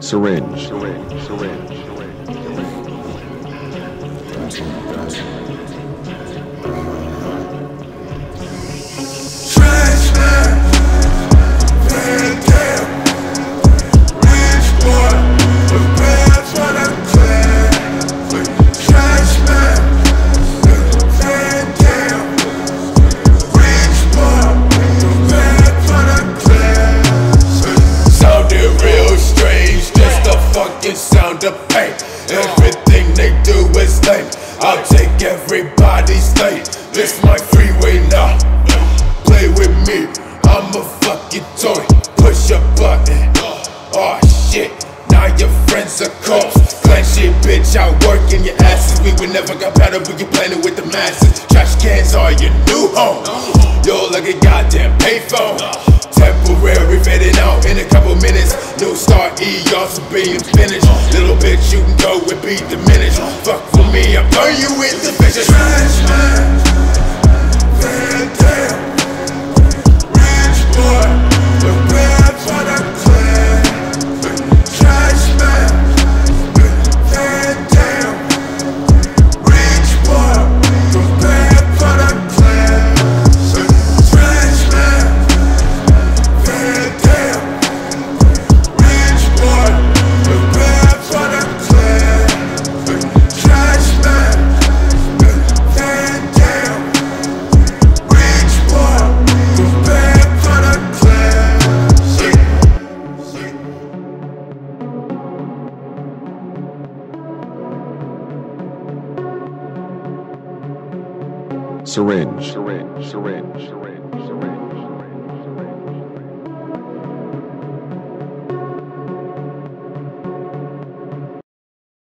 syringe, syringe, syringe. Trash fucking sound of pain. Everything they do is lame. I'll take everybody's lane. This my freeway now. Play with me, I'm a fucking toy. Push a button. Oh shit, now your friends are cops. Clan shit, bitch, I work in your asses. We would never got better, but you playing with the masses. Trash cans are your new home. Yo, like a goddamn payphone. Temporary fading out in a New start, E, y'all some being finished. Little bitch, you can go and be diminished. Fuck for me, I burn you with the bitches. Trash man, syringe, syringe, syringe.